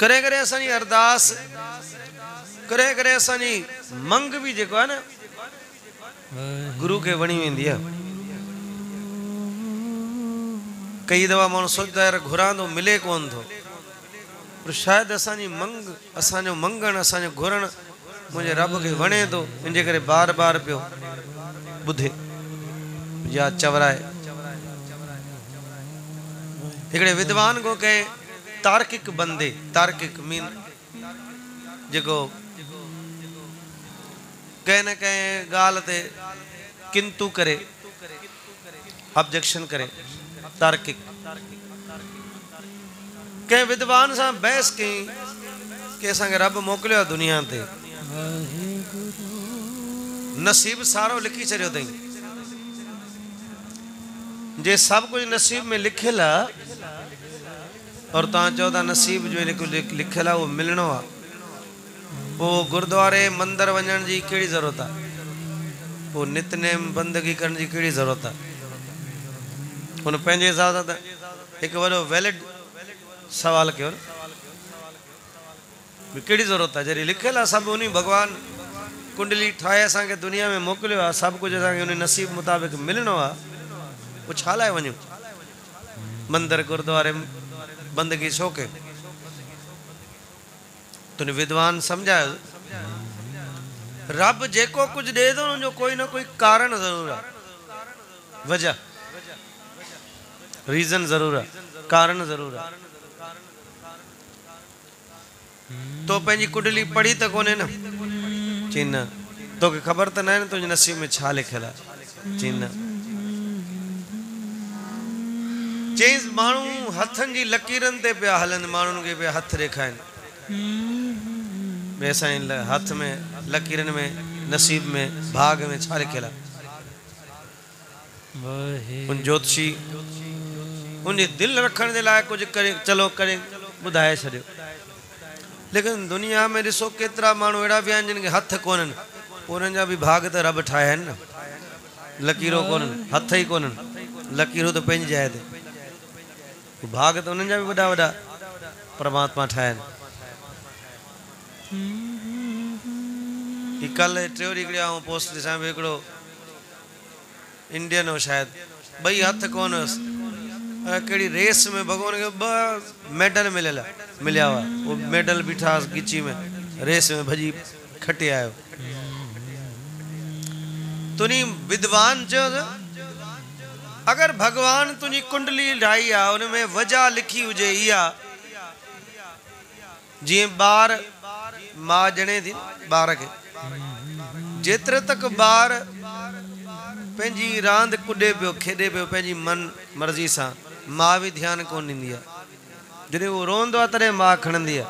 करे करे असांजी अरदास करे करे असांजी मंग बि जेको आहे न, गुरू खे वणी वेंदी आहे कई दफ़ा माण्हू सोचंदा यार घुरां थो मिले कोन थो पर शायदि असांजी मंग असांजो मंगण असांजो घुरण मुंहिंजे रब खे वणे थो इन करे बार बार पियो। ॿुधे या चवराए हिकिड़े विद्वान को कहे तार्किक बंदे, तार्किक मीन। जेको कंहिं न कंहिं ॻाल्हि किंतु करे ऑब्जेक्शन करे, तार्किक। कंहिं विद्वान सां बहस कई की असांखे रब मोकिलियो दुनिया ते। नसीब सारो लिखी छॾियो अथई जे सभु कुझु नसीब में लिखियलु आहे और तव्हां चओ नसीब जो लिखियलु आहे उहो मिलणो आहे पोइ गुरुद्वारे, मंदरु वञण जी कहिड़ी ज़रूरत आहे पोइ नितनेम बंदगी करण जी कहिड़ी ज़रूरत आहे हुन पंहिंजे हिसाब सां त हिकु वैलिड सवाल कयो कहिड़ी ज़रूरत आहे जॾहिं लिखियलु आहे सभु उन भॻवानु कुंडली ठाहे असांखे दुनिया में मोकिलियो आहे सभु कुझु असांखे उन नसीब मुताबिक़ मिलणो आहे पोइ छा लाइ मंदरु, गुरुद्वारे छो के तुंहिंजे विद्वान सम्झायो रब जेको कुझु ॾिए थो हुनजो कोई न कोई कारण ज़रूरु आहे वजह। रीज़न ज़रूरु आहे कारण ज़रूरु आहे तो पंहिंजी कुंडली पढ़ी त कोन्हे न? चई न तोखे ख़बर त न आहे न तुंहिंजे नसीब में छा लिखियलु चई चईंसि माण्हू हथनि जी लकीरनि ते पिया हलनि माण्हुनि खे पिया हथ ॾेखारीनि असांजे ल- हथ में लकीरनि में नसीब में भाग में छा लिखियलु आहे? उन ज्योतिषी उनजी दिलि रखण जे लाइ कुझु करे चलो करे ॿुधाए छॾियो। लेकिन दुनिया में ॾिसो केतिरा माण्हू अहिड़ा बि आहिनि जिन खे हथ कोन्हनि उन्हनि जा बि भाग त रब ठाहिया आहिनि न। लकीरो कोन्हनि हथ ई कोन्हनि लकीरूं त पंहिंजी जाइ ते। भाग त उन्हनि जा बि वॾा वॾा परमात्मा ठाहिया ही कल्ह टियों पोस्ट ॾिसां इंडियन हो शायदि। ॿई हथ कोन हुयसि रेस में भॻवान खे ॿ मेडल मिलियल मिलिया हुआ। उहो मेडल बीठासि गिची में। रेस में भॼी खटे आयो। तुंहिंजी विद्वान अगरि भॻवानु तुंहिंजी कुंडली ठाही आहे हुन में वजह लिखी हुजे इहा जीअं ॿार माउ ॼणे थी ॿार खे। जेतिरे तक ॿार पंहिंजी रांदि कुॾे पियो खेॾे पियो पंहिंजी मन मर्ज़ी सां। माउ बि ध्यानु कोन ॾींदी आहे जॾहिं उहो रोअंदो आहे तॾहिं माउ खणंदी आहे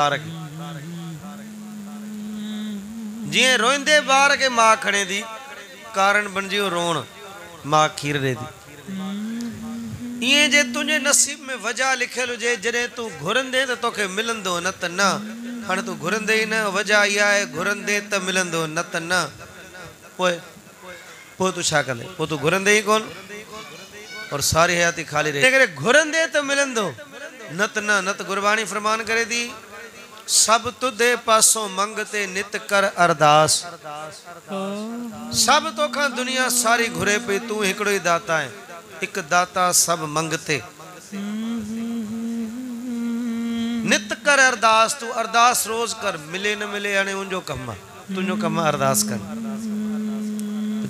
ॿार खे। जीअं रोईंदे ॿार खे माउ खणे थी कारण बणिजी वियो रोअण माउ खीर ॾिए थी ईअं जे तुंहिंजे नसीब में वजह लिखियलु हुजे जॾहिं तूं घुरंदे त तोखे मिलंदो न त न। हाणे तूं घुरंदे ई न वजह इहा आहे, घुरंदे त मिलंदो न त न। पोइ पोइ तूं छा कंदे? पोइ तूं घुरंदे ई कोन। और सारी हयाती खाली रहे। घुरंदे त मिलंदो, न त न न त गुरबाणी फरमान करे थी सभु तुदे पासों मंग ते नित कर अरदास सभु तोखां दुनिया सारी घुरे पई तूं हिकिड़ो ई दाता आहे हिकु दाता सभु मंग ते नित कर अरदास तूं अरदास रोज़ कर मिले न मिले हाणे उनजो कमु आहे तुंहिंजो कमु अरदास कर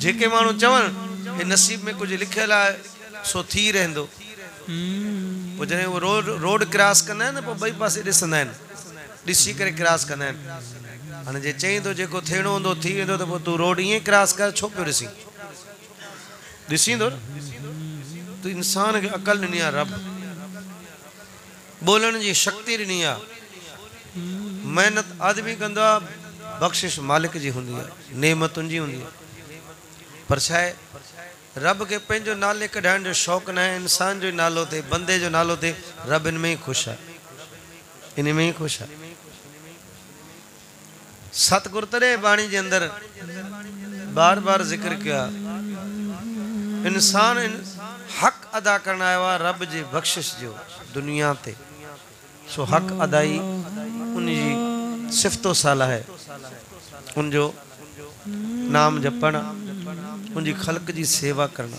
जेके माण्हू चवनि हे नसीब में कुझु लिखियलु आहे सो थी रहंदो पोइ जॾहिं उहो रोड रोड क्रॉस कंदा आहिनि पोइ ॿई पासे ॾिसंदा आहिनि ॾिसी करे क्रॉस कंदा आहिनि। हाणे जे चई थो जेको थियणो हूंदो, थी वेंदो त पोइ तूं रोड ईअं क्रॉस कर, छो पियो ॾिसी? ॾिसींदो तूं इंसान खे अकल ॾिनी आहे, रब। ॿोलण जी शक्ति ॾिनी आहे। महिनत आदमी कंदो आहे, बख़्शिश मालिक जी हूंदी आहे, नेमतुनि जी हूंदी आहे। पर छा आहे रब खे पंहिंजो नाले कढाइण जो शौक़ु न आहे, इंसान जो नालो थिए बंदे जो नालो थिए रब इन में ई ख़ुशि आहे। इन में ई ख़ुशि आहे। सतगुर तॾहिं बाणी जे अंदरि। बार बार ज़िक्र किया। इंसान इन हक़ अदा करणु आयो रब जे बख़्शिश जो दुनिया ते। सो हक़ अदाई उन सिफ़तो साल है। उन जो नाम जपण, उन जी ख़ल्क़ जी सेवा करणु